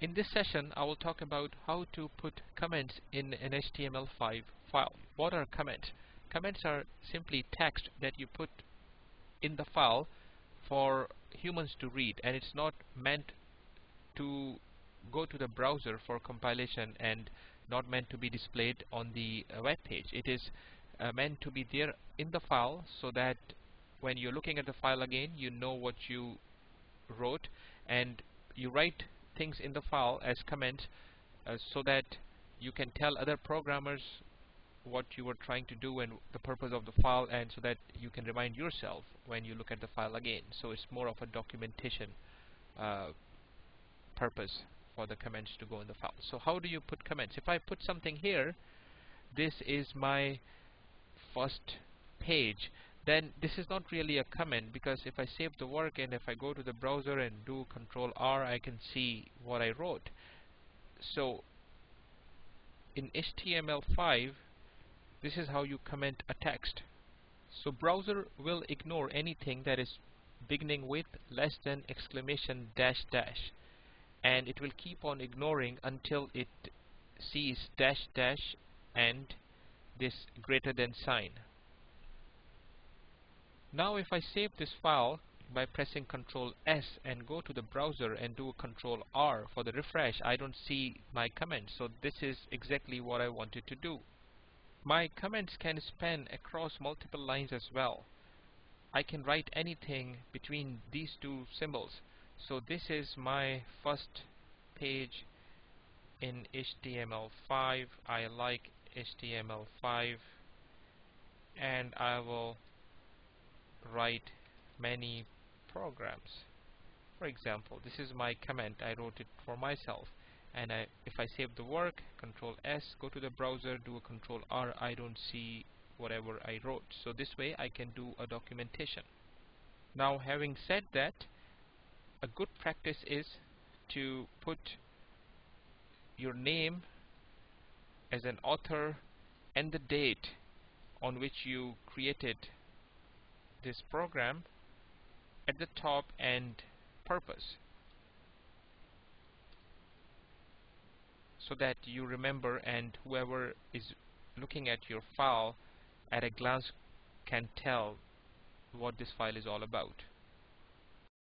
In this session, I will talk about how to put comments in an HTML5 file. What are comments? Comments are simply text that you put in the file for humans to read and it's not meant to go to the browser for compilation and not meant to be displayed on the uh, web page. It is uh, meant to be there in the file so that when you're looking at the file again you know what you wrote and you write things in the file as comments uh, so that you can tell other programmers what you were trying to do and the purpose of the file and so that you can remind yourself when you look at the file again. So it's more of a documentation uh, purpose for the comments to go in the file. So how do you put comments? If I put something here this is my first page then this is not really a comment because if I save the work and if I go to the browser and do control R I can see what I wrote. So in HTML5 this is how you comment a text. So browser will ignore anything that is beginning with less than exclamation dash dash and it will keep on ignoring until it sees dash dash and this greater than sign now if I save this file by pressing Ctrl S and go to the browser and do Ctrl R for the refresh I don't see my comments. So this is exactly what I wanted to do. My comments can span across multiple lines as well. I can write anything between these two symbols. So this is my first page in HTML5 I like HTML5 and I will write many programs. For example, this is my comment. I wrote it for myself. And I, if I save the work, Control S, go to the browser, do a Control R, I don't see whatever I wrote. So this way I can do a documentation. Now having said that, a good practice is to put your name as an author and the date on which you created this program at the top and purpose so that you remember and whoever is looking at your file at a glance can tell what this file is all about.